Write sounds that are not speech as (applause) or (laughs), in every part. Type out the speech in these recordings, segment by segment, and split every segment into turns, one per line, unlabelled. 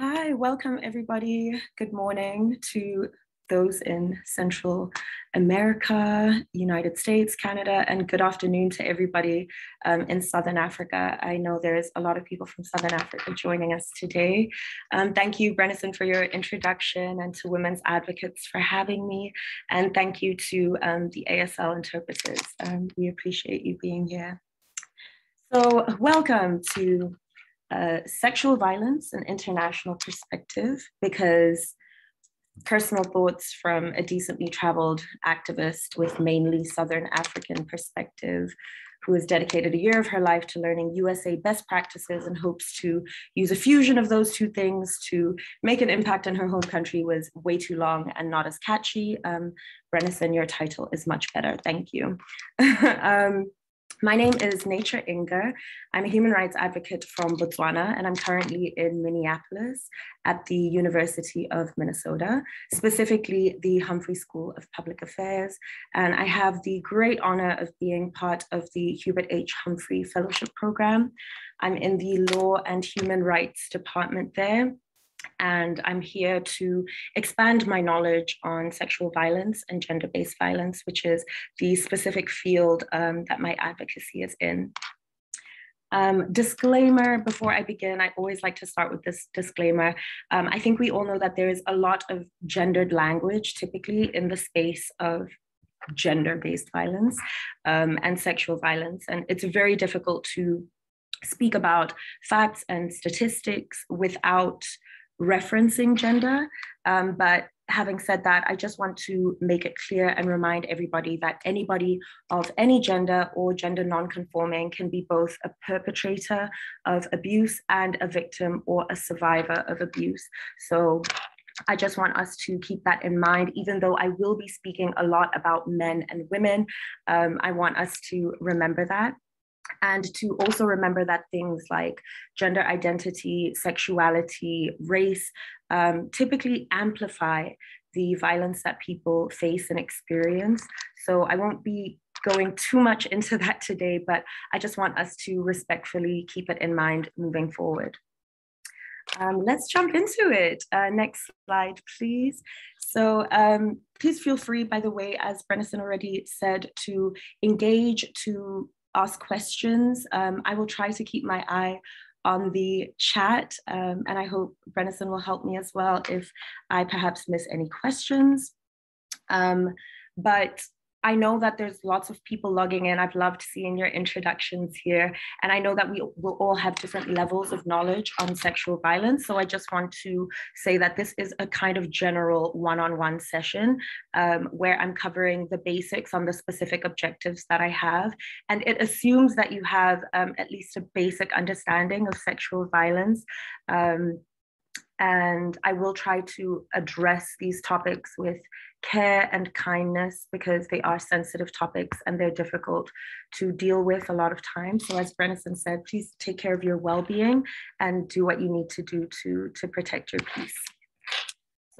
Hi, welcome everybody. Good morning to those in Central America, United States, Canada, and good afternoon to everybody um, in Southern Africa. I know there's a lot of people from Southern Africa joining us today. Um, thank you, Brennison, for your introduction and to Women's Advocates for having me. And thank you to um, the ASL interpreters. Um, we appreciate you being here. So welcome to sexual violence and international perspective because personal thoughts from a decently traveled activist with mainly Southern African perspective who has dedicated a year of her life to learning USA best practices and hopes to use a fusion of those two things to make an impact in her home country was way too long and not as catchy. Um, Brennison, your title is much better. Thank you. (laughs) um, my name is Nature Inger. I'm a human rights advocate from Botswana, and I'm currently in Minneapolis at the University of Minnesota, specifically the Humphrey School of Public Affairs. And I have the great honor of being part of the Hubert H. Humphrey Fellowship Program. I'm in the Law and Human Rights Department there and I'm here to expand my knowledge on sexual violence and gender based violence, which is the specific field um, that my advocacy is in. Um, disclaimer before I begin, I always like to start with this disclaimer. Um, I think we all know that there is a lot of gendered language typically in the space of gender based violence um, and sexual violence. And it's very difficult to speak about facts and statistics without referencing gender. Um, but having said that, I just want to make it clear and remind everybody that anybody of any gender or gender non-conforming can be both a perpetrator of abuse and a victim or a survivor of abuse. So I just want us to keep that in mind, even though I will be speaking a lot about men and women. Um, I want us to remember that and to also remember that things like gender identity, sexuality, race um, typically amplify the violence that people face and experience. So I won't be going too much into that today, but I just want us to respectfully keep it in mind moving forward. Um, let's jump into it. Uh, next slide, please. So um, please feel free, by the way, as Brennison already said, to engage, to ask questions. Um, I will try to keep my eye on the chat, um, and I hope Brennison will help me as well if I perhaps miss any questions. Um, but I know that there's lots of people logging in. I've loved seeing your introductions here. And I know that we will all have different levels of knowledge on sexual violence. So I just want to say that this is a kind of general one on one session um, where I'm covering the basics on the specific objectives that I have. And it assumes that you have um, at least a basic understanding of sexual violence. Um, and I will try to address these topics with care and kindness because they are sensitive topics and they're difficult to deal with a lot of times. So as Brennison said, please take care of your well-being and do what you need to do to, to protect your peace.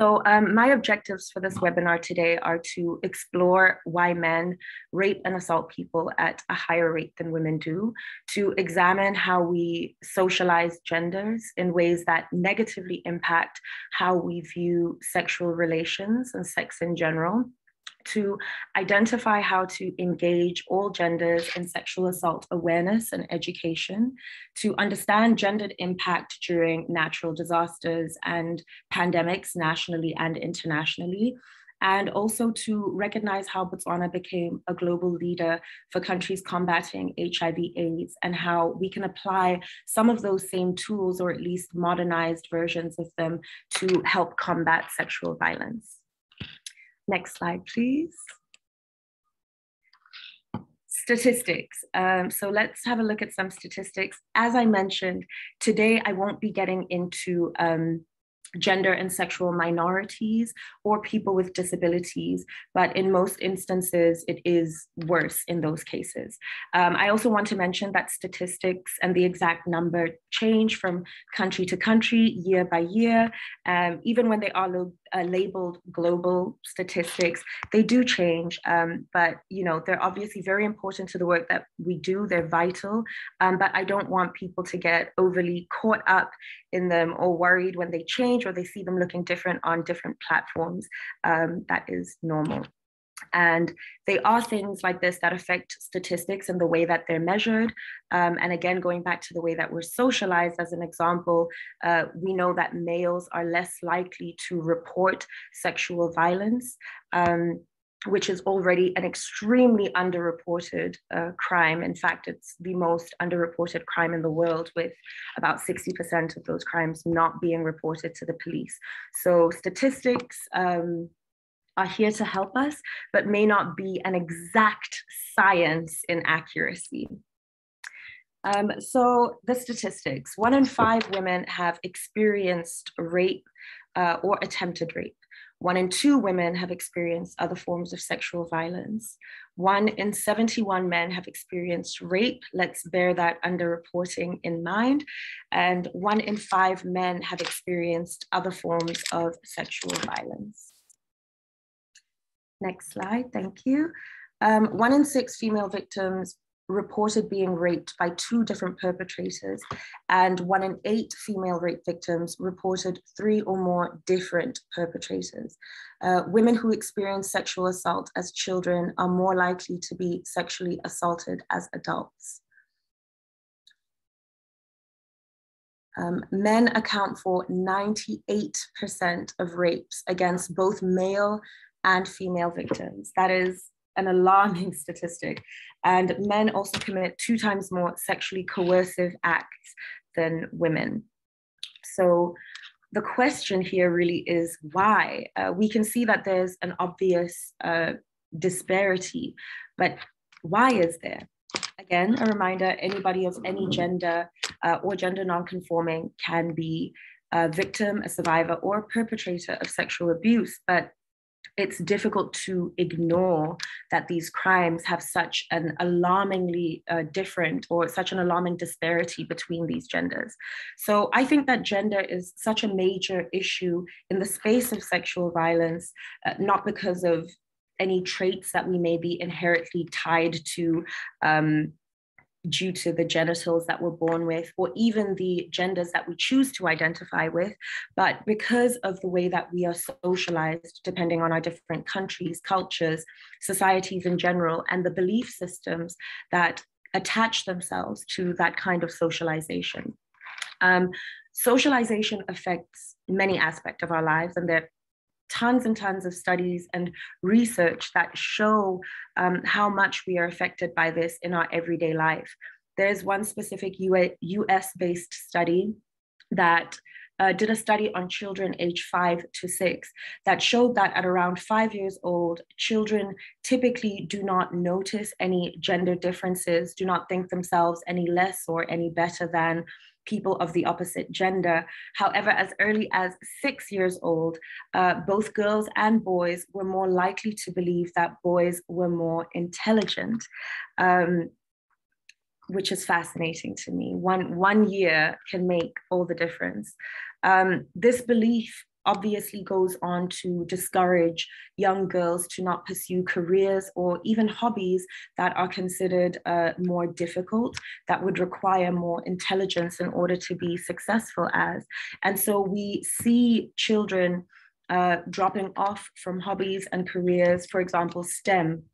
So um, my objectives for this webinar today are to explore why men rape and assault people at a higher rate than women do, to examine how we socialize genders in ways that negatively impact how we view sexual relations and sex in general, to identify how to engage all genders in sexual assault awareness and education, to understand gendered impact during natural disasters and pandemics nationally and internationally, and also to recognize how Botswana became a global leader for countries combating HIV AIDS and how we can apply some of those same tools or at least modernized versions of them to help combat sexual violence. Next slide, please. Statistics. Um, so let's have a look at some statistics. As I mentioned, today I won't be getting into um, gender and sexual minorities or people with disabilities, but in most instances, it is worse in those cases. Um, I also want to mention that statistics and the exact number change from country to country, year by year. Um, even when they are lo uh, labeled global statistics. They do change, um, but you know they're obviously very important to the work that we do. They're vital, um, but I don't want people to get overly caught up in them or worried when they change or they see them looking different on different platforms. Um, that is normal. And they are things like this that affect statistics and the way that they're measured. Um, and again, going back to the way that we're socialized, as an example, uh, we know that males are less likely to report sexual violence. Um, which is already an extremely underreported uh, crime. In fact, it's the most underreported crime in the world, with about 60% of those crimes not being reported to the police. So, statistics um, are here to help us, but may not be an exact science in accuracy. Um, so the statistics, one in five women have experienced rape uh, or attempted rape. One in two women have experienced other forms of sexual violence. One in 71 men have experienced rape. Let's bear that underreporting in mind. And one in five men have experienced other forms of sexual violence. Next slide, thank you. Um, one in six female victims reported being raped by two different perpetrators, and one in eight female rape victims reported three or more different perpetrators. Uh, women who experience sexual assault as children are more likely to be sexually assaulted as adults. Um, men account for 98% of rapes against both male and female victims. That is an alarming (laughs) statistic. And men also commit two times more sexually coercive acts than women. So the question here really is why? Uh, we can see that there's an obvious uh, disparity, but why is there? Again, a reminder anybody of any gender uh, or gender nonconforming can be a victim, a survivor, or a perpetrator of sexual abuse. But it's difficult to ignore that these crimes have such an alarmingly uh, different or such an alarming disparity between these genders. So I think that gender is such a major issue in the space of sexual violence, uh, not because of any traits that we may be inherently tied to um, due to the genitals that we're born with, or even the genders that we choose to identify with, but because of the way that we are socialized, depending on our different countries, cultures, societies in general, and the belief systems that attach themselves to that kind of socialization. Um, socialization affects many aspects of our lives, and there tons and tons of studies and research that show um, how much we are affected by this in our everyday life. There's one specific US based study that uh, did a study on children aged five to six that showed that at around five years old, children typically do not notice any gender differences, do not think themselves any less or any better than people of the opposite gender. However, as early as six years old, uh, both girls and boys were more likely to believe that boys were more intelligent. Um, which is fascinating to me. One, one year can make all the difference. Um, this belief obviously goes on to discourage young girls to not pursue careers or even hobbies that are considered uh, more difficult, that would require more intelligence in order to be successful as. And so we see children uh, dropping off from hobbies and careers, for example, STEM,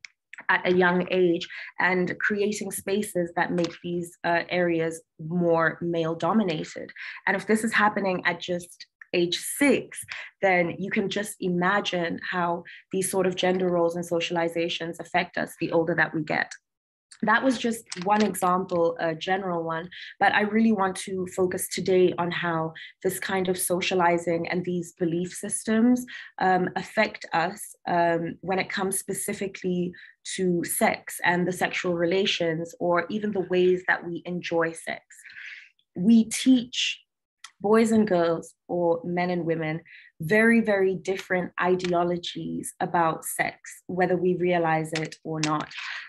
at a young age and creating spaces that make these uh, areas more male dominated. And if this is happening at just age six, then you can just imagine how these sort of gender roles and socializations affect us the older that we get. That was just one example, a general one, but I really want to focus today on how this kind of socializing and these belief systems um, affect us um, when it comes specifically to sex and the sexual relations, or even the ways that we enjoy sex. We teach boys and girls or men and women very, very different ideologies about sex, whether we realize it or not.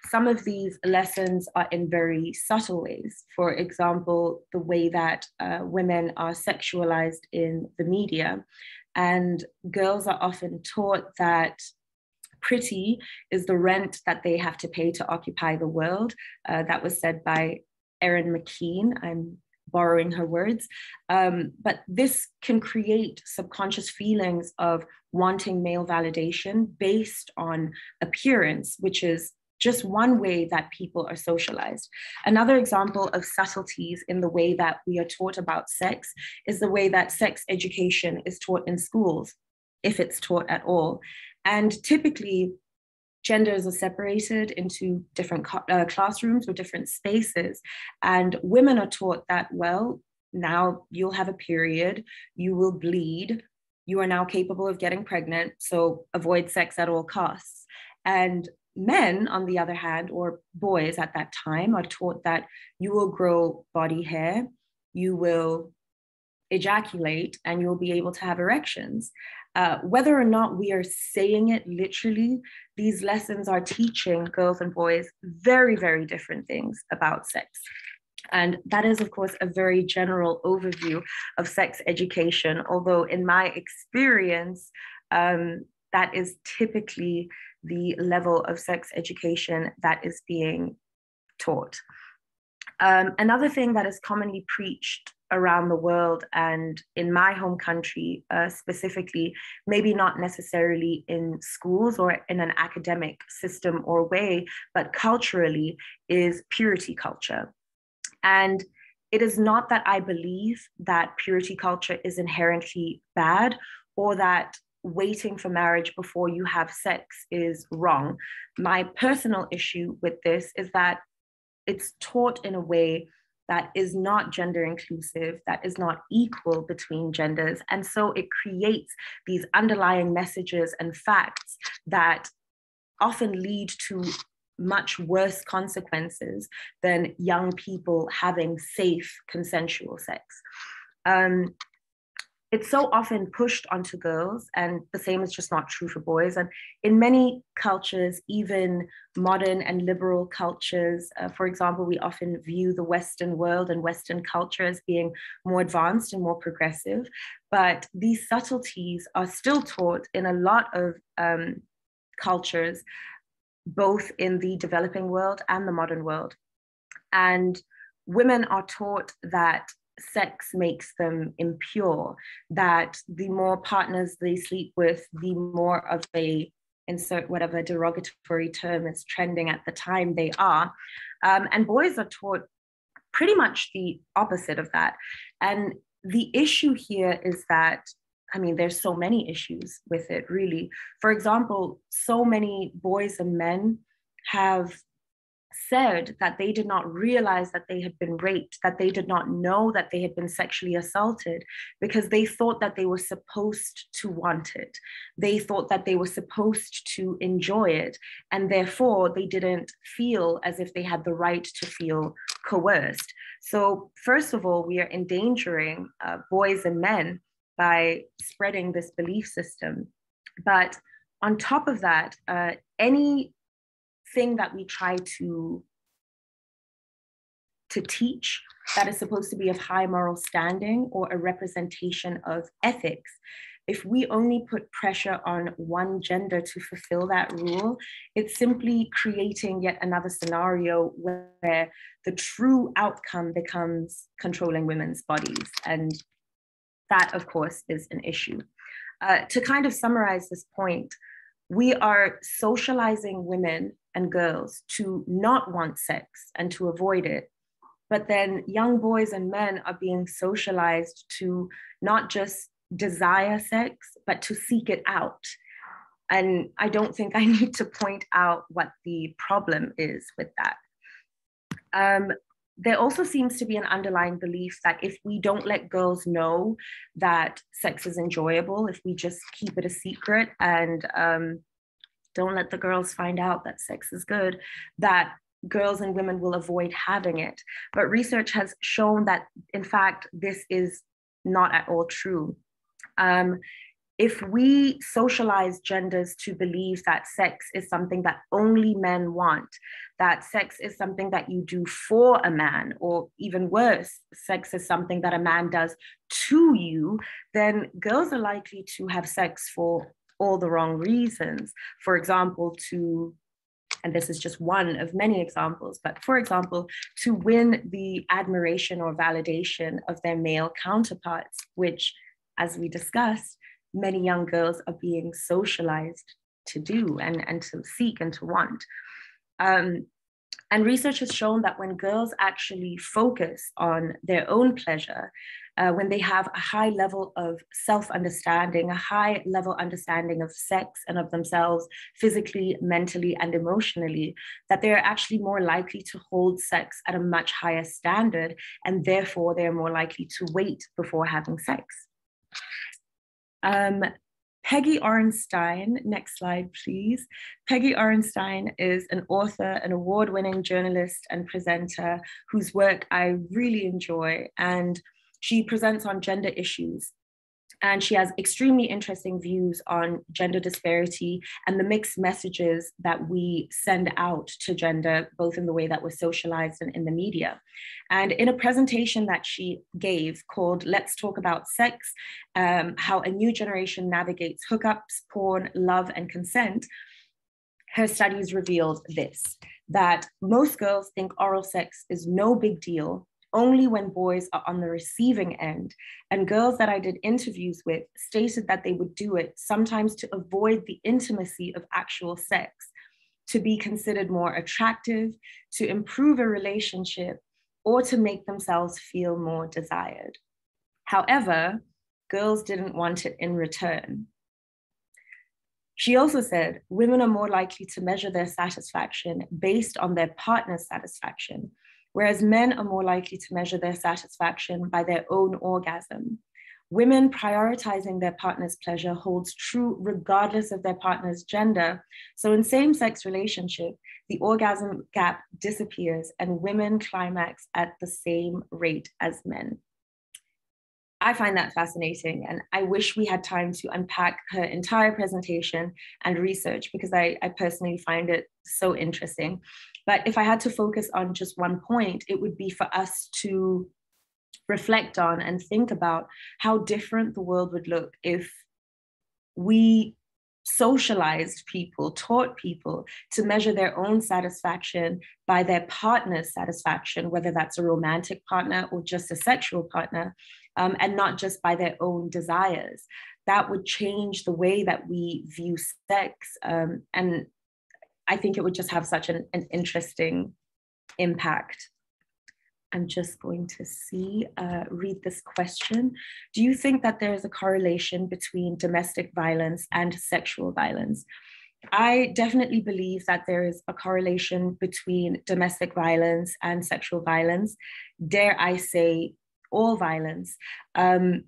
Some of these lessons are in very subtle ways. For example, the way that uh, women are sexualized in the media And girls are often taught that pretty is the rent that they have to pay to occupy the world. Uh, that was said by Erin McKean. I'm borrowing her words. Um, but this can create subconscious feelings of wanting male validation based on appearance, which is just one way that people are socialized. Another example of subtleties in the way that we are taught about sex is the way that sex education is taught in schools, if it's taught at all. And typically, genders are separated into different uh, classrooms or different spaces. And women are taught that, well, now you'll have a period, you will bleed, you are now capable of getting pregnant, so avoid sex at all costs. And men, on the other hand, or boys at that time, are taught that you will grow body hair, you will ejaculate, and you'll be able to have erections. Uh, whether or not we are saying it literally, these lessons are teaching girls and boys very, very different things about sex. And that is, of course, a very general overview of sex education, although, in my experience, um, that is typically the level of sex education that is being taught. Um, another thing that is commonly preached around the world and in my home country uh, specifically, maybe not necessarily in schools or in an academic system or way, but culturally, is purity culture. And it is not that I believe that purity culture is inherently bad or that waiting for marriage before you have sex is wrong. My personal issue with this is that it's taught in a way that is not gender inclusive, that is not equal between genders. And so it creates these underlying messages and facts that often lead to much worse consequences than young people having safe consensual sex. Um, it's so often pushed onto girls, and the same is just not true for boys. And in many cultures, even modern and liberal cultures, uh, for example, we often view the Western world and Western culture as being more advanced and more progressive. But these subtleties are still taught in a lot of um, cultures, both in the developing world and the modern world. And women are taught that sex makes them impure, that the more partners they sleep with, the more of a insert whatever derogatory term is trending at the time they are. Um, and boys are taught pretty much the opposite of that. And the issue here is that I mean, there's so many issues with it, really. For example, so many boys and men have said that they did not realize that they had been raped, that they did not know that they had been sexually assaulted because they thought that they were supposed to want it. They thought that they were supposed to enjoy it. And therefore, they didn't feel as if they had the right to feel coerced. So, first of all, we are endangering uh, boys and men by spreading this belief system. But on top of that, uh, any thing that we try to to teach that is supposed to be of high moral standing or a representation of ethics if we only put pressure on one gender to fulfill that rule, it's simply creating yet another scenario where the true outcome becomes controlling women's bodies. And that, of course, is an issue. Uh, to kind of summarize this point, we are socializing women and girls to not want sex and to avoid it. But then young boys and men are being socialized to not just desire sex, but to seek it out. And I don't think I (laughs) need to point out what the problem is with that. Um, there also seems to be an underlying belief that if we don't let girls know that sex is enjoyable, if we just keep it a secret and um, don't let the girls find out that sex is good, that girls and women will avoid having it. But research has shown that, in fact, this is not at all true. Um, if we socialize genders to believe that sex is something that only men want, that sex is something that you do for a man, or even worse, sex is something that a man does to you, then girls are likely to have sex for all the wrong reasons. For example, to and this is just one of many examples, but for example, to win the admiration or validation of their male counterparts, which, as we discussed, many young girls are being socialized to do and, and to seek and to want. Um, and research has shown that when girls actually focus on their own pleasure, uh, when they have a high level of self understanding, a high level understanding of sex and of themselves physically, mentally, and emotionally, that they're actually more likely to hold sex at a much higher standard, and therefore they're more likely to wait before having sex. Um, Peggy Orenstein, next slide, please. Peggy Orenstein is an author, an award winning journalist and presenter whose work I really enjoy. And she presents on gender issues and she has extremely interesting views on gender disparity and the mixed messages that we send out to gender, both in the way that we're socialized and in the media. And in a presentation that she gave called Let's Talk About Sex um, How a New Generation Navigates Hookups, Porn, Love, and Consent, her studies revealed this that most girls think oral sex is no big deal only when boys are on the receiving end. And girls that I did interviews with stated that they would do it sometimes to avoid the intimacy of actual sex, to be considered more attractive, to improve a relationship, or to make themselves feel more desired. However, girls didn't want it in return. She also said women are more likely to measure their satisfaction based on their partner's satisfaction, whereas men are more likely to measure their satisfaction by their own orgasm. Women prioritizing their partner's pleasure holds true regardless of their partner's gender. So, in same sex relationship, the orgasm gap disappears and women climax at the same rate as men. I find that fascinating, and I wish we had time to unpack her entire presentation and research because I, I personally find it so interesting. But if I had to focus on just one point, it would be for us to reflect on and think about how different the world would look if we socialized people, taught people to measure their own satisfaction by their partner's satisfaction, whether that's a romantic partner or just a sexual partner, um, and not just by their own desires. That would change the way that we view sex um, and I think it would just have such an, an interesting impact. I'm just going to see, uh, read this question. Do you think that there is a correlation between domestic violence and sexual violence? I definitely believe that there is a correlation between domestic violence and sexual violence. Dare I say, all violence. Um,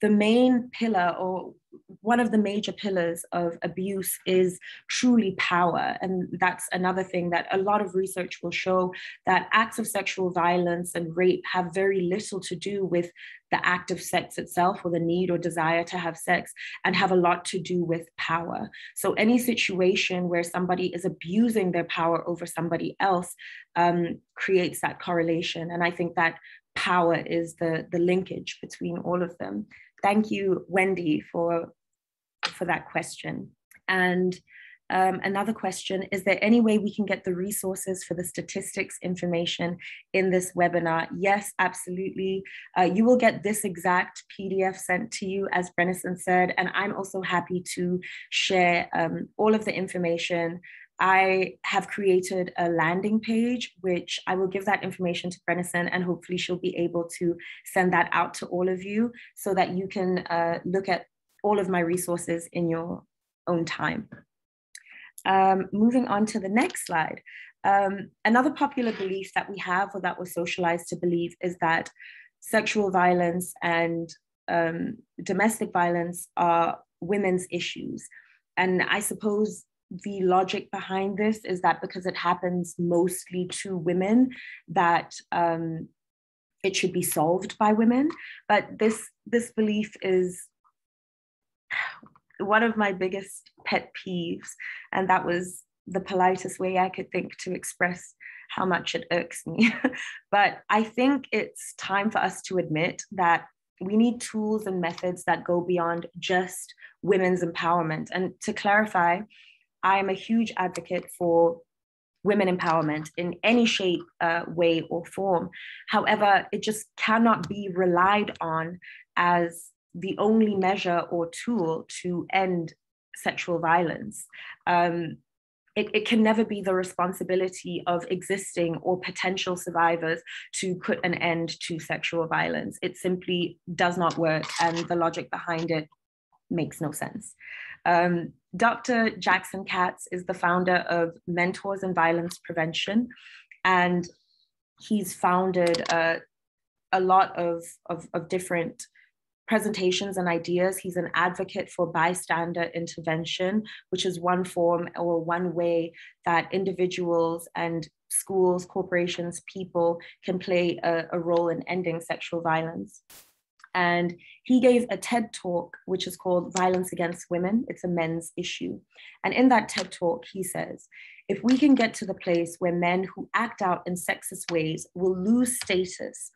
the main pillar or one of the major pillars of abuse is truly power. And that's another thing that a lot of research will show that acts of sexual violence and rape have very little to do with the act of sex itself or the need or desire to have sex and have a lot to do with power. So, any situation where somebody is abusing their power over somebody else um, creates that correlation. And I think that power is the, the linkage between all of them thank you, Wendy, for, for that question. And um, another question, is there any way we can get the resources for the statistics information in this webinar? Yes, absolutely. Uh, you will get this exact PDF sent to you, as Brennison said, and I'm also happy to share um, all of the information I have created a landing page, which I will give that information to Brennison, and hopefully she'll be able to send that out to all of you so that you can uh, look at all of my resources in your own time. Um, moving on to the next slide. Um, another popular belief that we have or that we're socialized to believe is that sexual violence and um, domestic violence are women's issues. And I suppose the logic behind this is that because it happens mostly to women, that um, it should be solved by women. But this this belief is one of my biggest pet peeves, and that was the politest way I could think to express how much it irks me. (laughs) but I think it's time for us to admit that we need tools and methods that go beyond just women's empowerment. And to clarify, I am a huge advocate for women empowerment in any shape, uh, way, or form. However, it just cannot be relied on as the only measure or tool to end sexual violence. Um, it, it, can never be the responsibility of existing or potential survivors to put an end to sexual violence. It simply does not work, and the logic behind it makes no sense. Um, Dr. Jackson Katz is the founder of Mentors in Violence Prevention, and he's founded uh, a lot of, of, of different presentations and ideas. He's an advocate for bystander intervention, which is one form or one way that individuals and schools, corporations, people can play a, a role in ending sexual violence. And he gave a TED talk, which is called Violence Against Women. It's a men's issue. And in that TED talk, he says, if we can get to the place where men who act out in sexist ways will lose status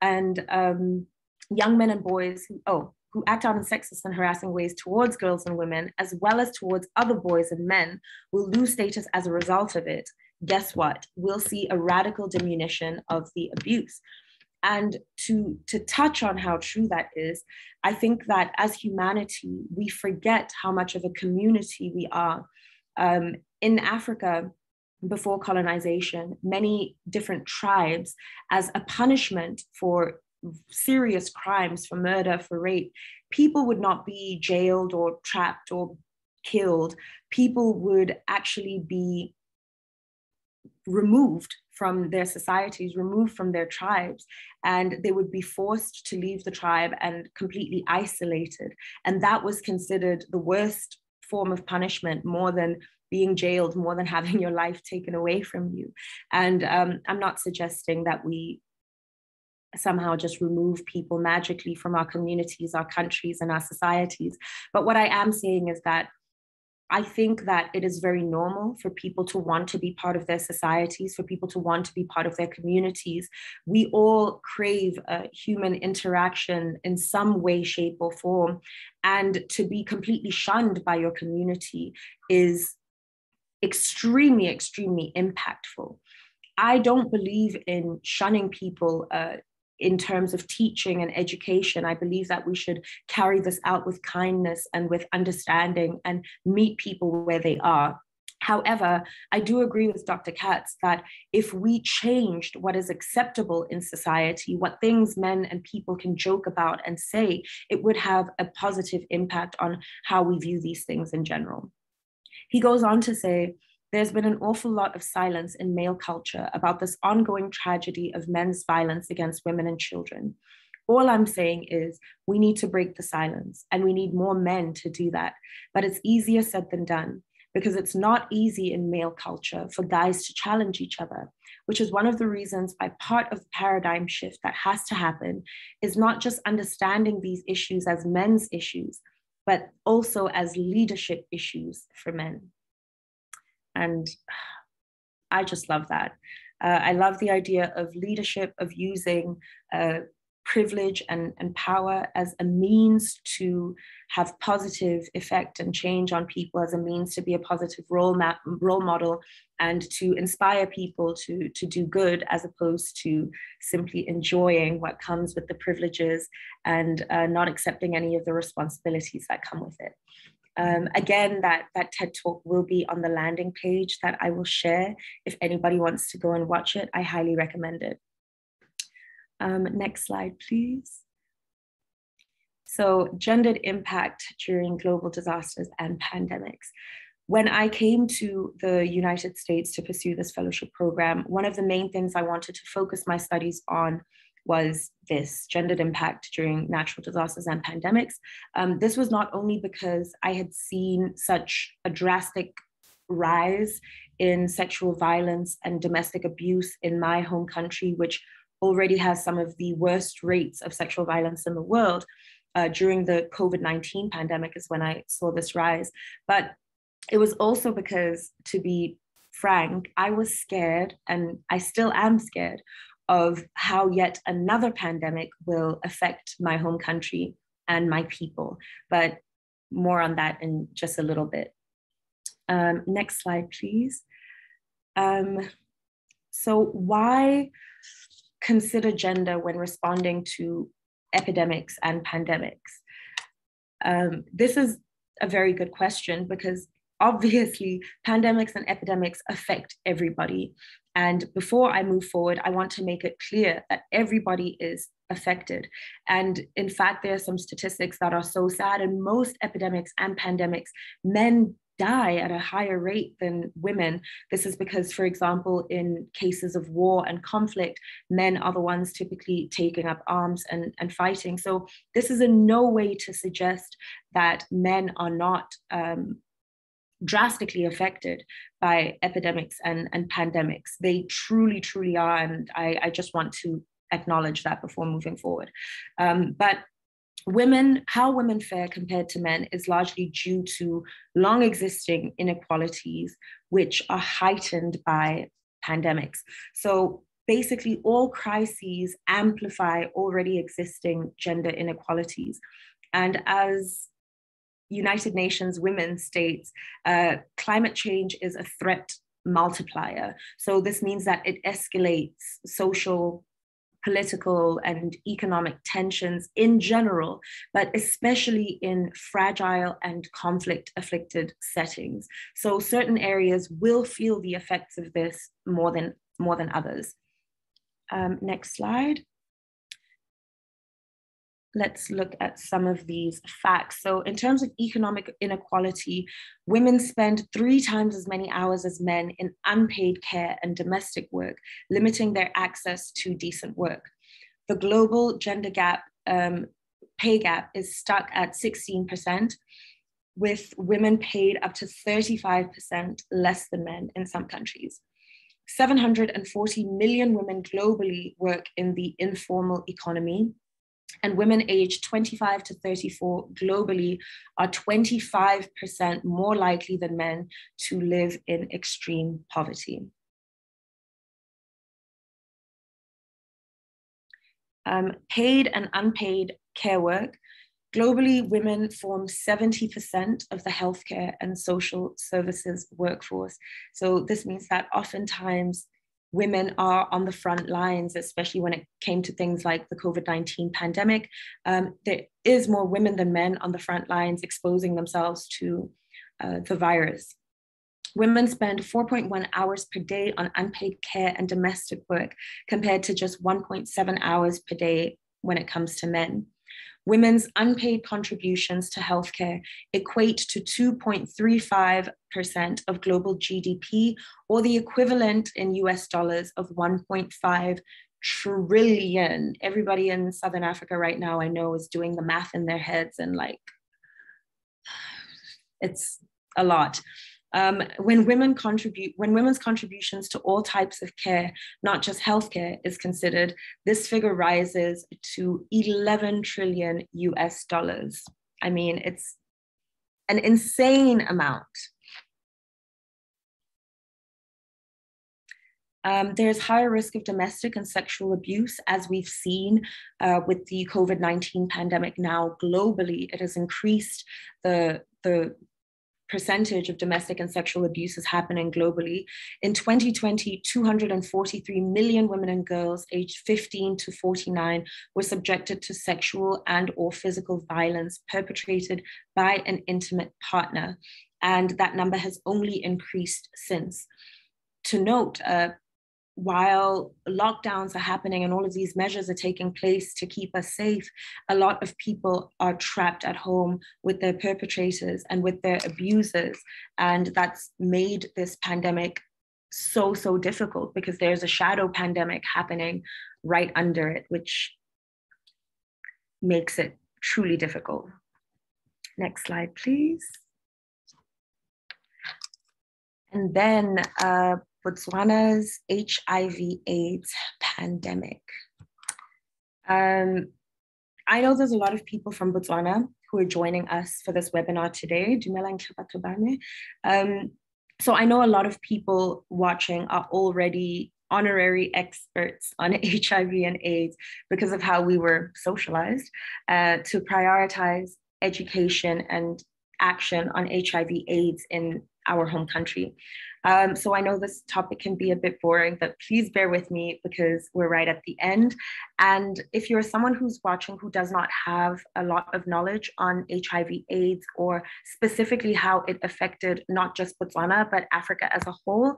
and um, young men and boys who, oh, who act out in sexist and harassing ways towards girls and women, as well as towards other boys and men, will lose status as a result of it. Guess what? We'll see a radical diminution of the abuse. And to, to touch on how true that is, I think that as humanity, we forget how much of a community we are. Um, in Africa, before colonization, many different tribes, as a punishment for serious crimes for murder, for rape, people would not be jailed or trapped or killed. People would actually be removed from their societies, removed from their tribes, and they would be forced to leave the tribe and completely isolated. And that was considered the worst form of punishment, more than being jailed, more than (laughs) having your life taken away from you. And um, I'm not suggesting that we somehow just remove people magically from our communities, our countries, and our societies. But what I am saying is that I think that it is very normal for people to want to be part of their societies, for people to want to be part of their communities. We all crave a human interaction in some way, shape, or form. And to be completely shunned by your community is extremely, extremely impactful. I don't believe in shunning people uh, in terms of teaching and education, I believe that we should carry this out with kindness and with understanding and meet people where they are. However, I do agree with Dr. Katz that if we changed what is acceptable in society, what things men and people can joke about and say, it would have a positive impact on how we view these things in general. He goes on to say, there's been an awful lot of silence in male culture about this ongoing tragedy of men's violence against women and children. All I'm saying is we need to break the silence and we need more men to do that. But it's easier said than done because it's not easy in male culture for guys to challenge each other, which is one of the reasons why part of the paradigm shift that has to happen is not just understanding these issues as men's issues, but also as leadership issues for men. And I just love that. Uh, I love the idea of leadership, of using uh, privilege and, and power as a means to have positive effect and change on people, as a means to be a positive role, ma- role model and to inspire people to, to do good as opposed to simply enjoying what comes with the privileges and uh, not accepting any of the responsibilities that come with it. Um, again, that, that TED Talk will be on the landing page that I will share. If anybody wants to go and watch it, I highly recommend it. Um, next slide, please. So gendered impact during global disasters and pandemics. When I came to the United States to pursue this fellowship program, one of the main things I wanted to focus my studies on was this gendered impact during natural disasters and pandemics. Um, this was not only because I had seen such a drastic rise in sexual violence and domestic abuse in my home country, which already has some of the worst rates of sexual violence in the world. uh, during the COVID 19 pandemic, is when I saw this rise. But it was also because, to be frank, I was scared, and I still am scared of how yet another pandemic will affect my home country and my people. But more on that in just a little bit. Um, next slide, please. Um, so, why consider gender when responding to epidemics and pandemics? Um, this is a very good question because obviously (laughs) pandemics and epidemics affect everybody. And before I move forward, I want to make it clear that everybody is affected. And in fact, there are some statistics that are so sad. In most epidemics and pandemics, men die at a higher rate than women. This is because, for example, in cases of war and conflict, men are the ones typically taking up arms and, and fighting. So, this is in no way to suggest that men are not. Um, drastically affected by epidemics and, and pandemics. They truly, truly are. And I, I just want to acknowledge that before moving forward. Um, but women, how women fare compared to men is largely due to long existing inequalities, which are heightened by pandemics. So basically, all crises amplify already existing gender inequalities. And as United Nations Women states, uh, climate change is a threat multiplier. So this means that it escalates social political and economic tensions in general, but especially in fragile and conflict afflicted settings. So certain areas will feel the effects of this more than, more than others. Um, next slide let's look at some of these facts. So, in terms of economic inequality, women spend three times as many hours as men in unpaid care and domestic work, limiting their access to decent work. The global gender gap, um, pay gap, is stuck at 16%, with women paid up to 35% less than men in some countries. 740 million women globally work in the informal economy, and women aged 25 to 34 globally are 25% more likely than men to live in extreme poverty. Um, paid and unpaid care work. Globally, women form 70% of the healthcare and social services workforce. So, this means that oftentimes women are on the front lines, especially when it came to things like the COVID 19 pandemic. Um, there is more women than men on the front lines exposing themselves to uh, the virus. Women spend 4.1 hours per day on unpaid care and domestic work, compared to just 1.7 hours per day when it comes to men women's unpaid contributions to healthcare equate to 2.35% of global GDP, or the equivalent in US dollars of 1.5 trillion. Everybody in Southern Africa right now, I know, is doing the math in their heads and like, (sighs) it's a lot. Um, when women contribute, when women's contributions to all types of care, not just healthcare, is considered, this figure rises to 11 trillion US dollars. I mean, it's an insane amount. Um, there's higher risk of domestic and sexual abuse, as we've seen uh, with the COVID 19 pandemic now globally. It has increased the, the percentage of domestic and sexual abuse is happening globally. In 2020, 243 million women and girls aged 15 to 49 were subjected to sexual and or physical violence perpetrated by an intimate partner. And that number has only increased since. To note, uh, while lockdowns are happening and all of these measures are taking place to keep us safe, a lot of people are trapped at home with their perpetrators and with their abusers. And that's made this pandemic so, so difficult because there's a shadow pandemic happening right under it, which makes it truly difficult. Next slide, please. And then uh, Botswana's HIV AIDS pandemic. Um, I know there's a lot of people from Botswana who are joining us for this webinar today. Um, so I know a lot of people watching are already honorary experts on (laughs) HIV and AIDS because of how we were socialized uh, to prioritize education and action on HIV AIDS in our home country. Um, so I know this topic can be a bit boring, but please bear with me because we're right at the end. And if you're someone who's watching who does not have a lot of knowledge on HIV AIDS or specifically how it affected not just Botswana, but Africa as a whole,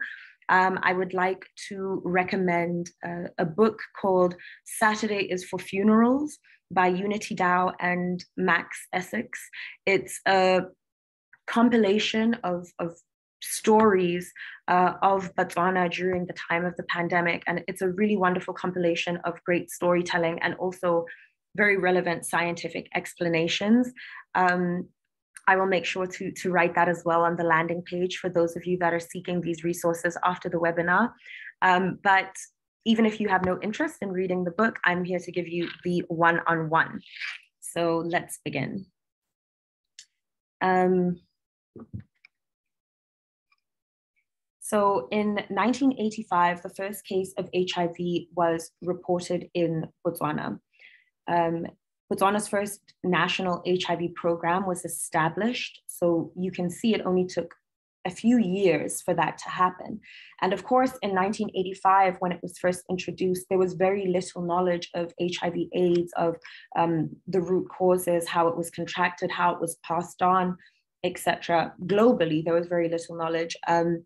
um, I would like to recommend uh, a book called Saturday is for Funerals by Unity Dow and Max Essex. It's a compilation of, of stories uh, of Botswana during the time of the pandemic. And it's a really wonderful compilation of great storytelling and also very relevant scientific explanations. Um, I will make sure to, to write that as well on the landing page for those of you that are seeking these resources after the webinar. Um, but even if you have no interest in reading the book, I'm here to give you the one-on-one. -on -one. So let's begin. Um, so in 1985, the first case of HIV was reported in Botswana. Um, Botswana's first national HIV program was established. So you can see it only took a few years for that to happen. And of course, in 1985, when it was first introduced, there was very little knowledge of HIV AIDS, of um, the root causes, how it was contracted, how it was passed on, etc. Globally, there was very little knowledge. Um,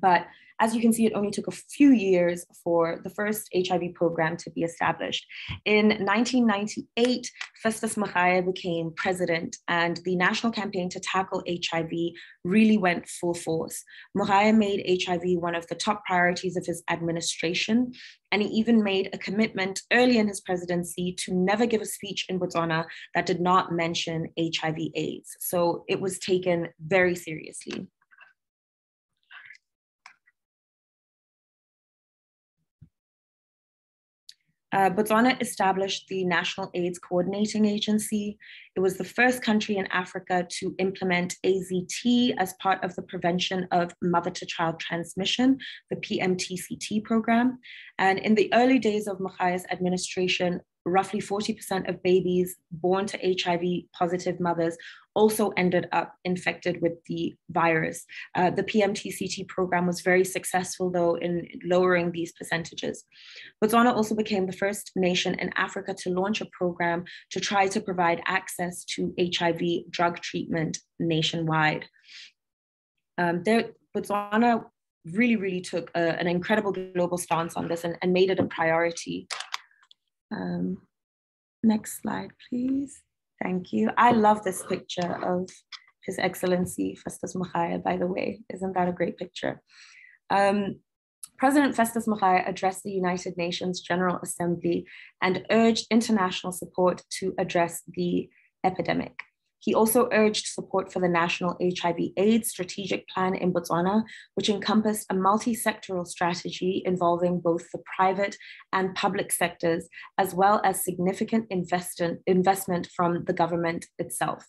but as you can see, it only took a few years for the first HIV program to be established. In 1998, Festus Mogae became president, and the national campaign to tackle HIV really went full force. Mogae made HIV one of the top priorities of his administration, and he even made a commitment early in his presidency to never give a speech in Botswana that did not mention HIV AIDS. So it was taken very seriously. Uh, Botswana established the National AIDS Coordinating Agency. It was the first country in Africa to implement AZT as part of the prevention of mother to child transmission, the PMTCT program. And in the early days of Mogae's administration, roughly 40% of babies born to HIV positive mothers also ended up infected with the virus. Uh, the PMTCT program was very successful, though, in lowering these percentages. Botswana also became the first nation in Africa to launch a program to try to provide access to HIV drug treatment nationwide. Um, there, Botswana really, really took a, an incredible global stance on this and, and made it a priority. Um, next slide, please. Thank you. I love this picture of His Excellency Festus Mogae, by the way. Isn't that a great picture? Um, President Festus Mogae addressed the United Nations General Assembly and urged international support to address the epidemic. He also urged support for the National HIV AIDS Strategic Plan in Botswana, which encompassed a multi sectoral strategy involving both the private and public sectors, as well as significant investment, from the government itself.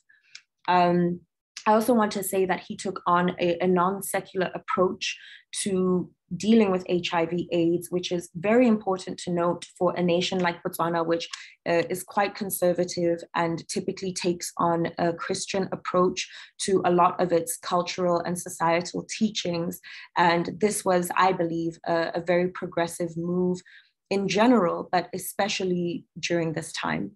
Um, I also want to say that he took on a, a non secular approach to dealing with HIV AIDS, which is very important to note for a nation like Botswana, which uh, is quite conservative and typically takes on a Christian approach to a lot of its cultural and societal teachings. And this was, I believe, a, a very progressive move in general, but especially during this time.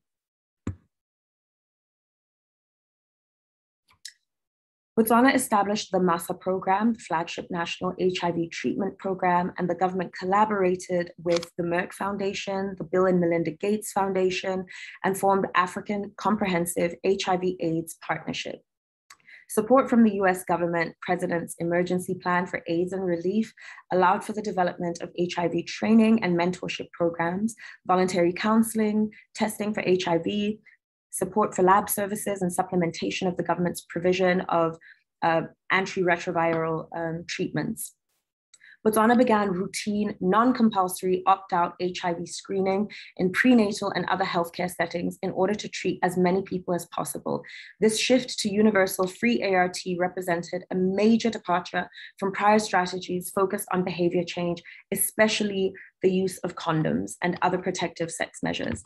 Botswana established the MASA program, the flagship national HIV treatment program, and the government collaborated with the Merck Foundation, the Bill and Melinda Gates Foundation, and formed African Comprehensive HIV AIDS Partnership. Support from the US government President's Emergency Plan for AIDS and Relief allowed for the development of HIV training and mentorship programs, voluntary counseling, testing for HIV, support for lab services and supplementation of the government's provision of uh, antiretroviral um, treatments. Botswana began routine, non-compulsory opt-out HIV screening in prenatal and other healthcare settings in order to treat as many people as possible. This shift to universal free ART represented a major departure from prior strategies focused on behavior change, especially the use of condoms and other protective sex measures.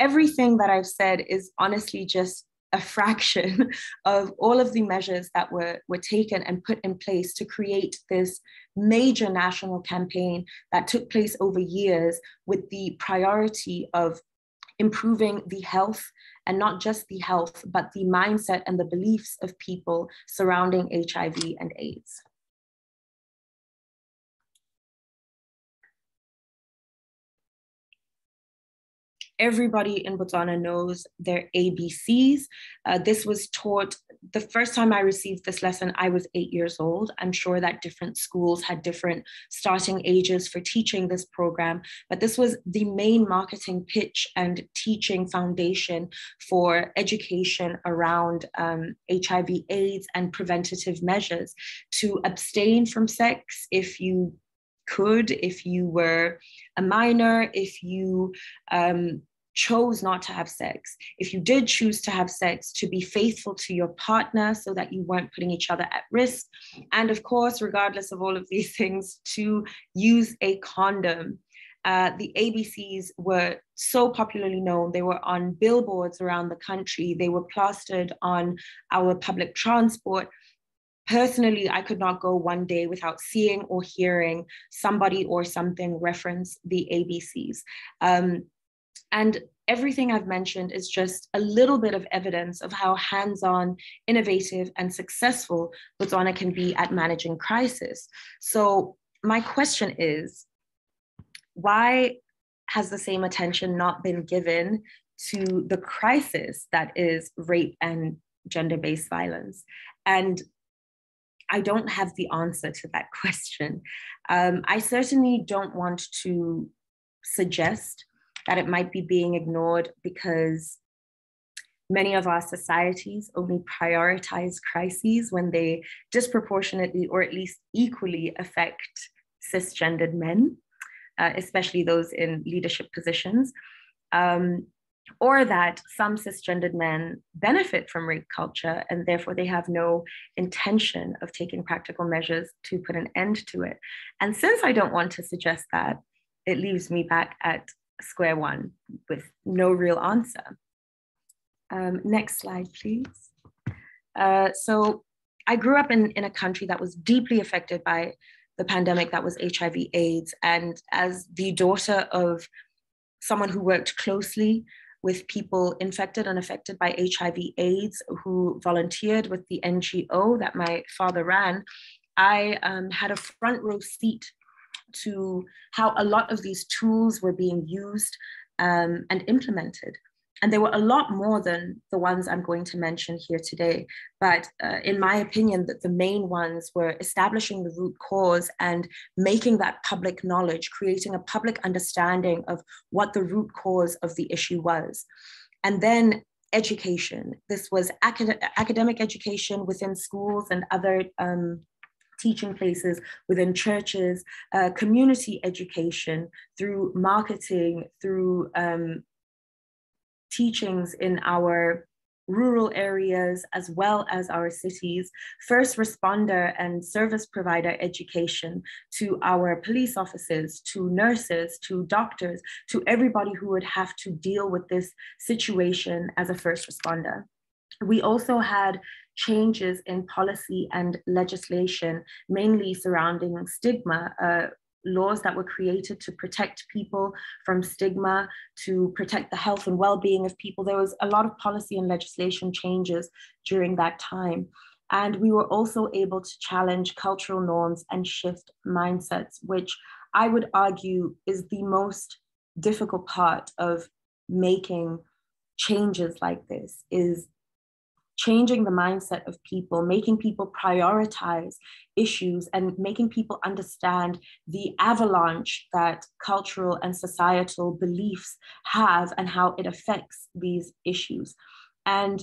Everything that I've said is honestly just a fraction (laughs) of all of the measures that were, were taken and put in place to create this major national campaign that took place over years with the priority of improving the health and not just the health, but the mindset and the beliefs of people surrounding HIV and AIDS. Everybody in Botswana knows their ABCs. Uh, this was taught the first time I received this lesson, I was eight years old. I'm sure that different schools had different starting ages for teaching this program, but this was the main marketing pitch and teaching foundation for education around um, HIV, AIDS, and preventative measures to abstain from sex if you could, if you were a minor, if you um, chose not to have sex, if you did choose to have sex, to be faithful to your partner so that you weren't putting each other at risk. And of course, regardless of all of these (laughs) things, to use a condom. Uh, the ABCs were so popularly known. They were on billboards around the country. They were plastered on our public transport. Personally, I could not go one day without seeing or hearing somebody or something reference the ABCs. Um, and everything I've mentioned is just a little bit of evidence of how hands on, innovative, and successful Botswana can be at managing crisis. So, my question is why has the same attention not been given to the crisis that is rape and gender based violence? And I don't have the answer to that (laughs) question. Um, I certainly don't want to suggest that it might be being ignored because many of our societies only prioritize crises when they disproportionately or at least equally affect cisgendered men, uh, especially those in leadership positions. Um, or that some cisgendered men benefit from rape culture and therefore they have no intention of taking practical measures to put an end to it. And since I don't want to suggest that, it leaves me back at square one with no real answer. Um, next slide, please. Uh, so I grew up in, in a country that was deeply affected by the pandemic that was HIV AIDS. And as the daughter of someone who worked closely with people infected and affected by HIV AIDS who volunteered with the NGO that my father ran, I um, had a front row seat to how a lot of these tools were being used um, and implemented. And there were a lot more than the ones I'm going to mention here today. But uh, in my opinion, that the main ones were establishing the root cause and making that public knowledge, creating a public understanding of what the root cause of the issue was. And then education. This was acad academic education within schools and other um, teaching places within churches, uh, community education through marketing, through um, teachings in our rural areas as well as our cities, first responder and service provider education to our police officers, to nurses, to doctors, to everybody who would have to deal with this situation as a first responder. We also had changes in policy and legislation, mainly surrounding stigma, uh, laws that were created to protect people from stigma, to protect the health and well-being of people. There was a lot of policy and legislation changes during that time. And we were also able to challenge cultural norms and shift mindsets, which I would argue is the most difficult part of making changes like this is changing the mindset of people, making people prioritize issues, and making people understand the avalanche that cultural and societal beliefs have and how it affects these issues. And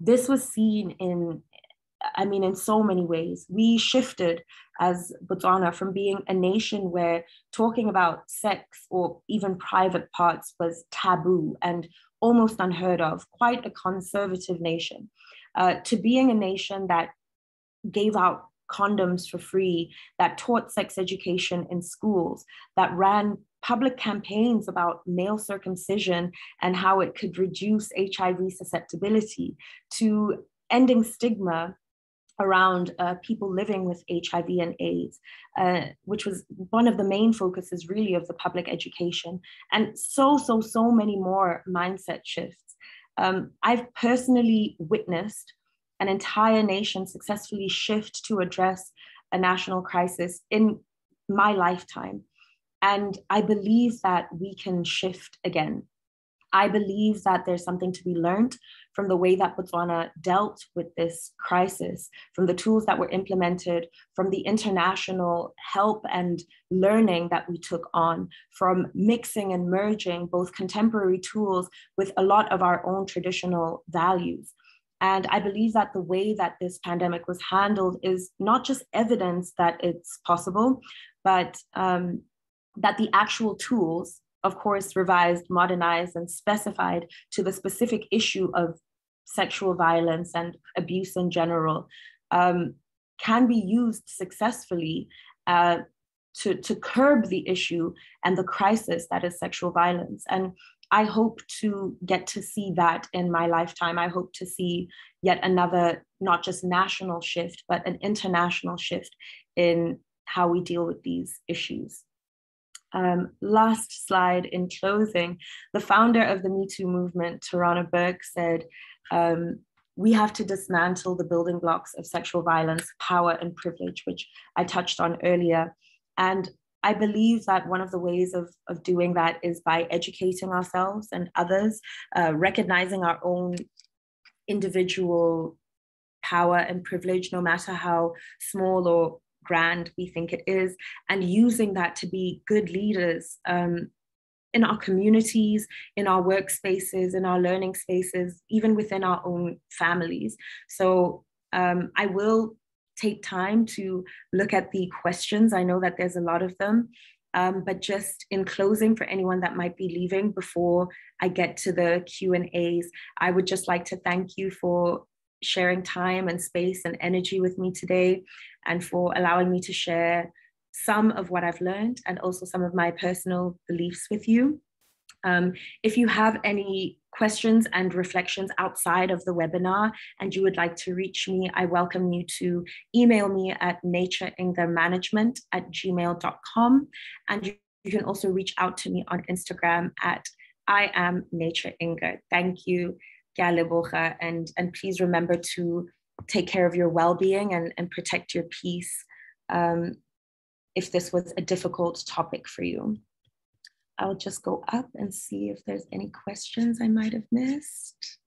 this was seen in I mean, in so many ways. We shifted as Botswana from being a nation where talking about sex or even private parts was taboo and almost unheard of, quite a conservative nation, uh, to being a nation that gave out condoms for free, that taught sex education in schools, that ran public campaigns about male circumcision and how it could reduce HIV susceptibility, to ending stigma around uh, people living with HIV and AIDS, uh, which was one of the main focuses really of the public education, and so, so, so many more mindset shifts. Um, I've personally witnessed an entire nation successfully shift to address a national crisis in my lifetime. And I believe that we can shift again. I believe that there's something to be learned from the way that Botswana dealt with this crisis, from the tools that were implemented, from the international help and learning that we took on, from mixing and merging both contemporary tools with a lot of our own traditional values. And I believe that the way that this pandemic was handled is not just evidence that it's possible, but um, that the actual tools, of course, revised, modernized, and specified to the specific issue of sexual violence and abuse in general, um, can be used successfully uh, to, to curb the issue and the crisis that is sexual violence. And I hope to get to see that in my lifetime. I hope to see yet another, not just national shift, but an international shift in how we deal with these issues. Um, last slide in closing, the founder of the Me Too movement, Tarana Burke, said, um, we have to dismantle the building blocks of sexual violence, power, and privilege, which I touched on earlier. And I believe that one of the ways of, of doing that is by educating ourselves and others, uh, recognizing our own individual power and privilege, no matter how small or grand we think it is, and using that to be good leaders um, in our communities, in our workspaces, in our learning spaces, even within our own families. So um, I will take time to look at the questions. I know that there's a lot of them. Um, but just in closing for anyone that might be leaving before I get to the Q and A's, I would just like to thank you for sharing time and space and energy with me today and for allowing me to share some of what I've learned and also some of my personal beliefs with you. Um, if you have any questions and reflections outside of the webinar and you would like to reach me, I welcome you to email me at natureingermanagement at gmail.com. And you, you can also reach out to me on Instagram at I am Nature Inger. Thank you, Galebocha, and, and please remember to take care of your well-being and, and protect your peace um, if this was a difficult topic for you. I'll just go up and see if there's any questions I might have missed.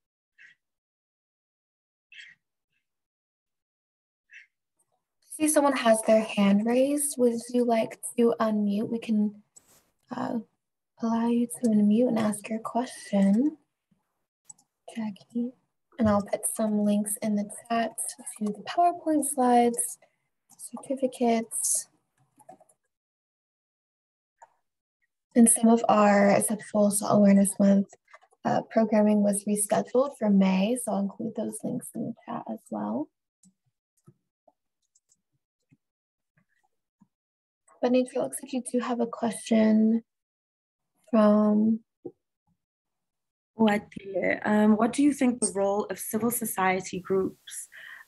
See someone has their hand raised. Would you like to unmute? We can uh, allow you to unmute and ask your question, Jackie. And I'll put some links in the chat to the PowerPoint slides, certificates, And some of our Sexual Assault Awareness Month uh, programming was rescheduled for May, so I'll include those links in the chat as well. But Nature, looks like you do have a question from
what um, what do you think the role of civil society groups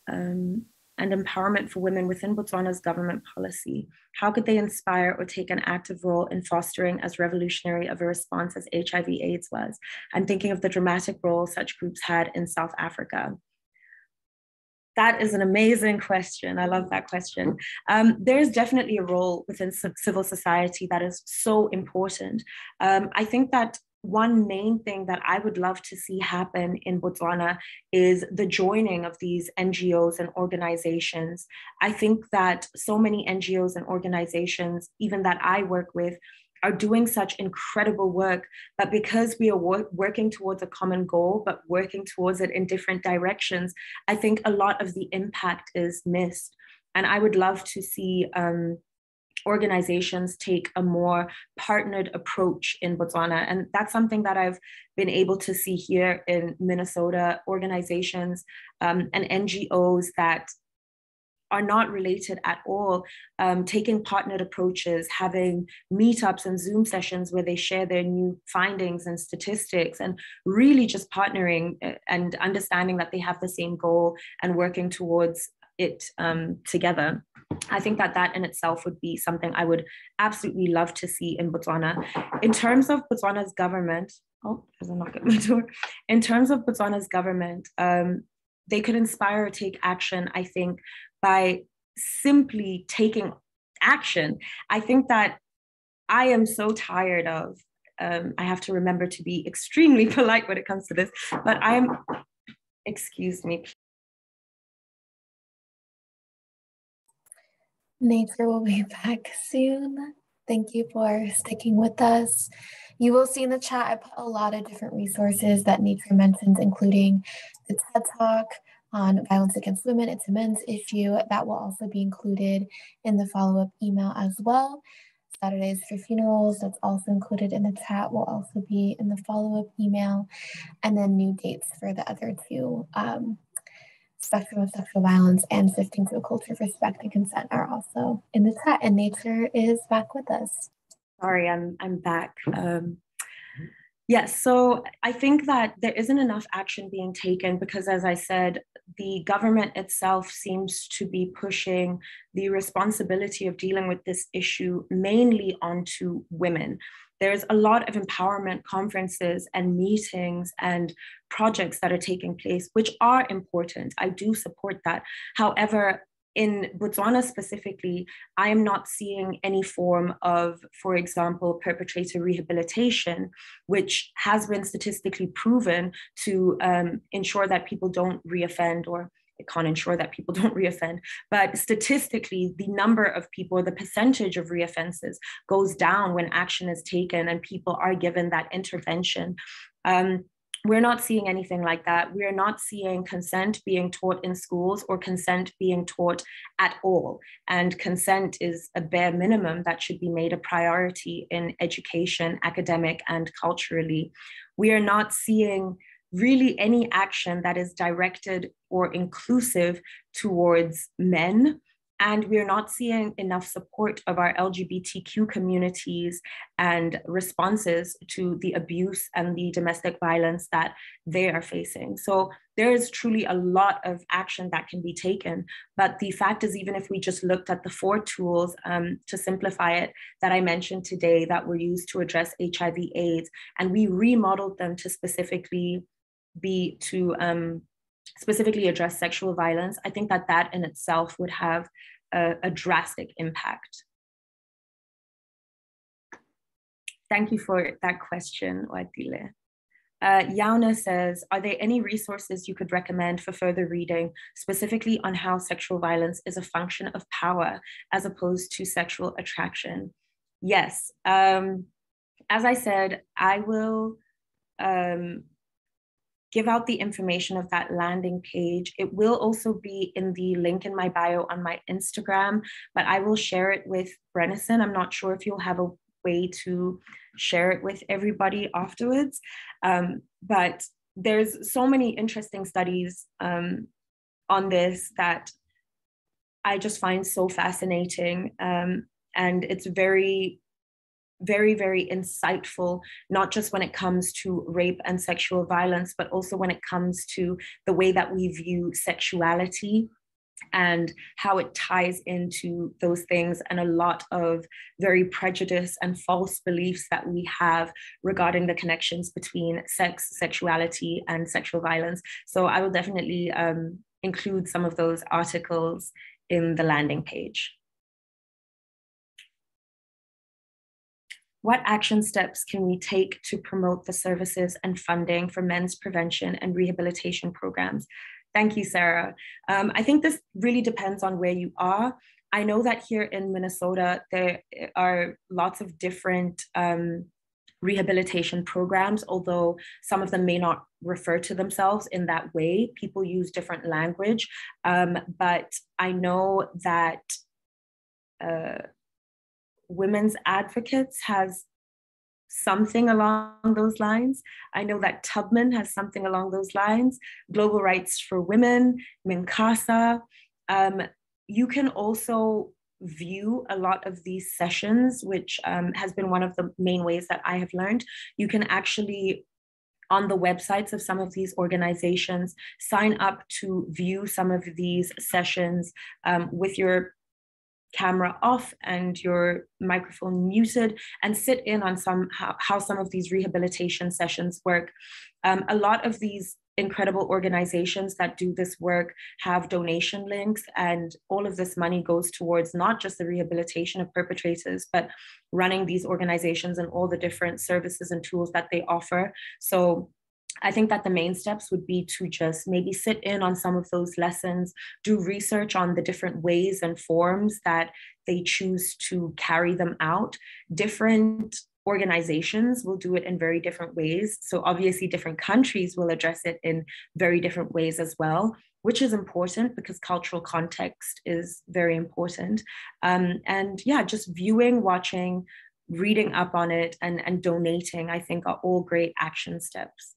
um, and empowerment for women within Botswana's government policy? How could they inspire or take an active role in fostering as revolutionary of a response as HIV AIDS was? I'm thinking of the dramatic role such groups had in South Africa. That is an amazing question. I love that question. Um, there's definitely a role within civil society that is so important. Um, I think that one main thing that I would love to see happen in Botswana is the joining of these NGOs and organizations. I think that so many NGOs and organizations, even that I work with, are doing such incredible work, but because we are wor- working towards a common goal, but working towards it in different directions, I think a lot of the impact is missed. And I would love to see um, organizations take a more partnered approach in Botswana. And that's something that I've been able to see here in Minnesota, organizations um, and NGOs that are not related at all, um, taking partnered approaches, having meetups and Zoom sessions where they share their new findings and statistics, and really just partnering uh, and understanding that they have the same goal and working towards it um, together. I think that that in itself would be something I would absolutely love to see in Botswana. In terms of Botswana's government, oh, there's a knock at my (laughs) door. In terms of Botswana's government, um, they could inspire or take action, I think, by simply taking action. I think that I am so tired of, um, I have to remember to be extremely (laughs) polite when it comes to this, but I'm, excuse me,
Nature will be (laughs) back soon. Thank you for sticking with us. You will see in the chat, I put a lot of different resources that Nature mentions, including the TED Talk on violence against women. It's a men's issue. That will also be included in the follow up email as well. Saturdays for funerals, that's also included in the chat, will also be in the follow up email. And then new dates for the other two um, spectrum of sexual violence and shifting to a culture of respect and consent are also in the chat and nature is back with us.
Sorry i'm i'm back. Um, yes so i think that there isn't enough action being taken because as i said the government itself seems to be pushing the responsibility of dealing with this issue mainly onto women there's a lot of empowerment conferences and meetings and projects that are taking place, which are important. I do support that. However, in Botswana specifically, I am not seeing any form of, for example, perpetrator rehabilitation, which has been statistically proven to um, ensure that people don't reoffend or it can't ensure that people (laughs) don't reoffend. But statistically, the number of people, the percentage of reoffenses goes down when action is taken and people are given that intervention. Um, we're not seeing anything like that. We're not seeing consent being taught in schools or consent being taught at all. And consent is a bare minimum that should be made a priority in education, academic, and culturally. We are not seeing really any action that is directed or inclusive towards men. And we're not seeing enough support of our LGBTQ communities and responses to the abuse and the domestic violence that they are facing. So there is truly a lot of action that can be taken. But the fact is, even if we just looked at the four tools um, to simplify it that I mentioned today that were used to address HIV AIDS, and we remodeled them to specifically be to um, specifically address sexual violence, I think that that in itself would have a, a drastic impact. Thank you for that question, Wadile. Uh, Yauna says, are there any resources you could recommend for further reading, specifically on how sexual violence is a function of power as opposed to sexual attraction? Yes. Um, as I said, I will um, give out the information of that landing page. It will also be in the link in my bio on my Instagram, but I will share it with Brennison. I'm not sure if you'll have a way to share it with everybody afterwards. Um, but there's so many interesting studies um, on this that I just find so fascinating. Um, and it's very very, very insightful, not just when it comes to rape and sexual violence, but also when it comes to the way that we view sexuality and how it ties into those things and a lot of very prejudice and false beliefs that we have regarding the connections between sex, sexuality, and sexual violence. So I will definitely um, include some of those articles in the landing page. What action steps can we take to promote the services and funding for men's prevention and rehabilitation programs? Thank you, Sarah. Um, I think this really depends on where you are. I know that here in Minnesota, there are lots of different um, rehabilitation programs, although some of them may not refer to themselves in that way. People use different language. Um, but I know that uh, Women's Advocates has something along those lines. I know that Tubman has something along those lines. Global Rights for Women, Minkasa. Um, you can also view a lot of these sessions, which um, has been one of the main ways that I have learned. You can actually on the websites of some of these organizations, sign up to view some of these sessions um, with your camera off and your microphone muted and sit in on some how, how some of these rehabilitation sessions work. Um, a lot of these incredible organizations that do this work have donation links and all of this money goes towards not just the rehabilitation of perpetrators but running these organizations and all the different services and tools that they offer so I think that the main steps would be to just maybe sit in on some of those lessons, do research on the different ways and forms that they choose to carry them out. Different organizations will do it in very different ways. So, obviously, different countries will address it in very different ways as well, which is important because cultural context is very important. Um, and yeah, just viewing, watching, reading up on it, and, and donating, I think, are all great action steps.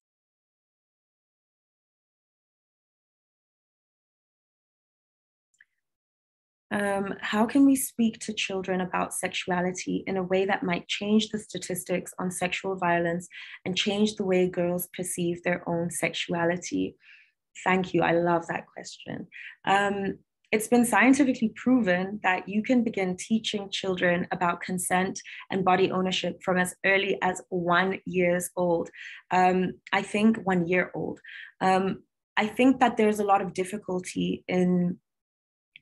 Um, how can we speak to children about sexuality in a way that might change the statistics on sexual violence and change the way girls perceive their own sexuality? Thank you. I love that question. Um, it's been scientifically proven that you can begin teaching children about consent and body ownership from as early as one years old. Um, I think one year old. Um, I think that there's a lot of difficulty in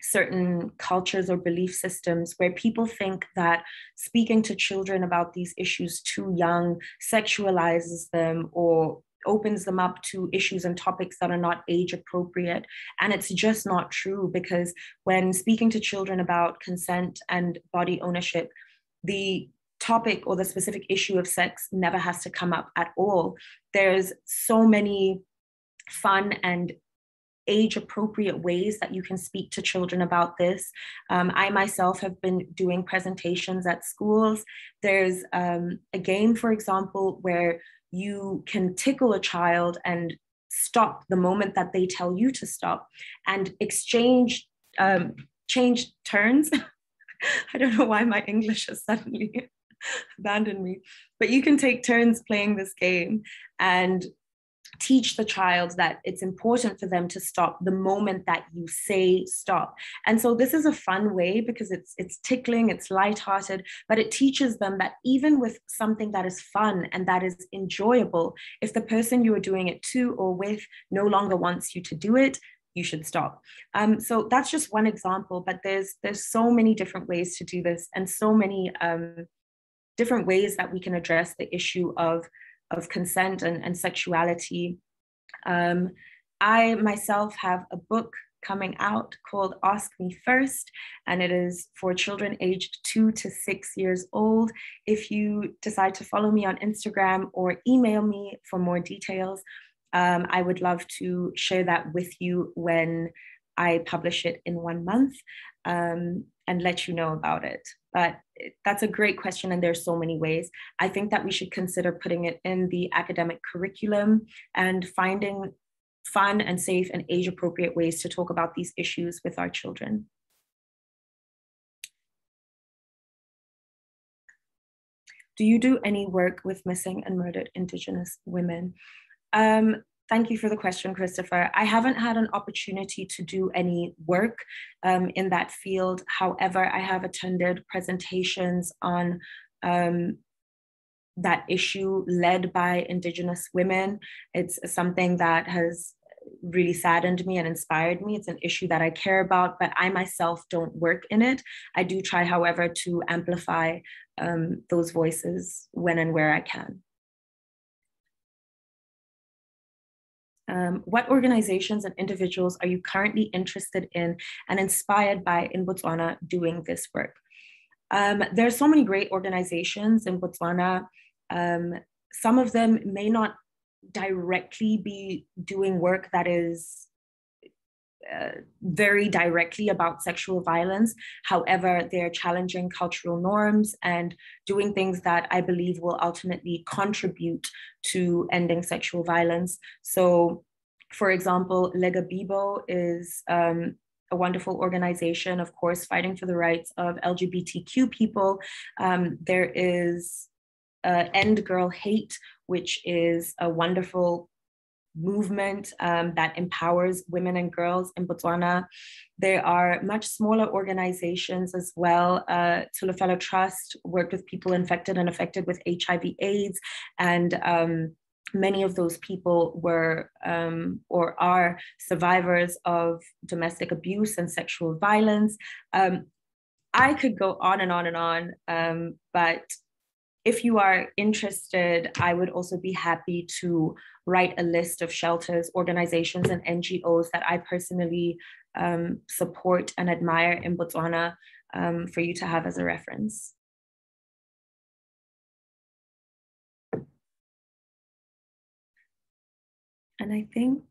certain cultures or belief systems where people think that speaking to children about these issues too young sexualizes them or opens them up to issues and topics that are not age appropriate. And it's just not true because when speaking to children about consent and body ownership, the topic or the specific issue of sex never has to come up at all. There's so many fun and age appropriate ways that you can speak to children about this. Um, I myself have been doing presentations at schools. There's um, a game, for example, where you can tickle a child and stop the moment that they tell you to stop and exchange, um, change turns. (laughs) I don't know why my English has suddenly (laughs) abandoned me, but you can take turns playing this game and teach the child that it's important for them to stop the moment that you say stop. And so this is a fun way because it's it's tickling it's lighthearted but it teaches them that even with something that is fun and that is enjoyable if the person you are doing it to or with no longer wants you to do it you should stop. Um, so that's just one example but there's there's so many different ways to do this and so many um, different ways that we can address the issue of of consent and, and sexuality. Um, I myself have a book coming out called Ask Me First, and it is for children aged two to six years old. If you decide to follow me on Instagram or email me for more details, um, I would love to share that with you when I publish it in one month um, and let you know about it. But that's a great question, and there's so many ways. I think that we should consider putting it in the academic curriculum and finding fun and safe and age appropriate ways to talk about these issues with our children. Do you do any work with missing and murdered Indigenous women? Um, Thank you for the question, Christopher. I haven't had an opportunity to do any work um, in that field. However, I have attended presentations on um, that issue led by Indigenous women. It's something that has really saddened me and inspired me. It's an issue that I care about, but I myself don't work in it. I do try, however, to amplify um, those voices when and where I can. Um, what organizations and individuals are you currently interested in and inspired by in Botswana doing this work? Um, there are so many great organizations in Botswana. Um, some of them may not directly be doing work that is uh, very directly about sexual violence. However, they're challenging cultural norms and doing things that I believe will ultimately contribute to ending sexual violence. So, for example, LEGABIBO is um, a wonderful organization, of course, fighting for the rights of LGBTQ people. Um, there is uh, End Girl Hate, which is a wonderful movement um, that empowers women and girls in Botswana. There are much smaller organizations as well. Uh, Tsholofelo Trust worked with people infected and affected with HIV AIDS and um, many of those people were um, or are survivors of domestic abuse and sexual violence. Um, I could go on and on and on, um, but if you are interested, I would also be happy to write a list of shelters, organizations, and NGOs that I personally um, support and admire in Botswana um, for you to have as a reference. And I think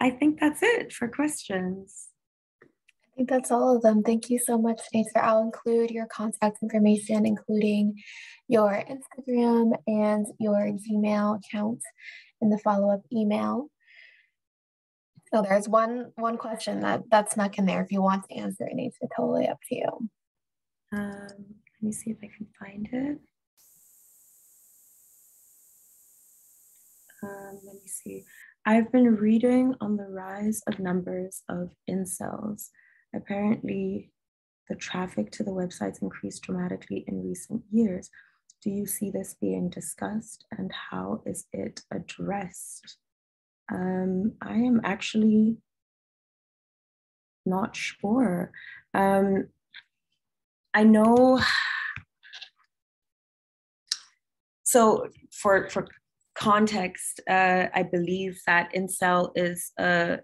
I think that's it for questions.
I think that's all of them. Thank you so much, Nature. I'll include your contact information, including your Instagram and your Gmail account in the follow-up email. So there's one one question that that's snuck in there. If you want to answer it, Nature, totally up to you.
Um, let me see if I can find it. Um, let me see. I've been reading on the rise of numbers of incels Apparently, the traffic to the websites increased dramatically in recent years. Do you see this being discussed and how is it addressed? Um, I am actually not sure. Um, I know. So for for context, uh, I believe that incel is a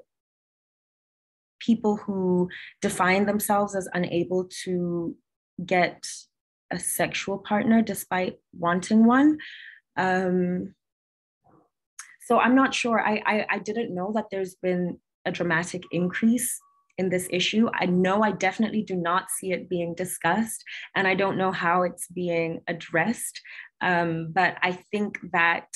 people who define themselves as unable to get a sexual partner despite wanting one. Um, so I'm not sure. I, I, I didn't know that there's been a dramatic increase in this issue. I know I definitely do not see it being discussed, and I don't know how it's being addressed. Um, but I think that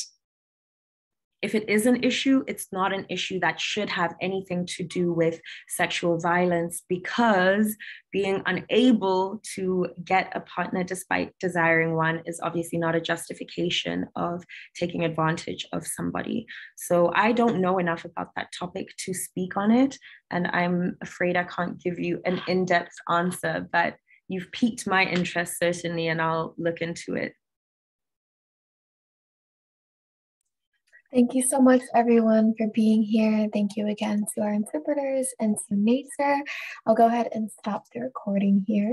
if it is an issue, it's not an issue that should have anything to do with sexual violence because being unable to get a partner despite desiring one is obviously not a justification of taking advantage of somebody. So I don't know enough about that topic to speak on it. And I'm afraid I can't give you an in depth answer, but you've piqued my interest certainly, and I'll look into it.
Thank you so much, everyone, for being here. Thank you again to our interpreters and to Nature. I'll go ahead and stop the recording here.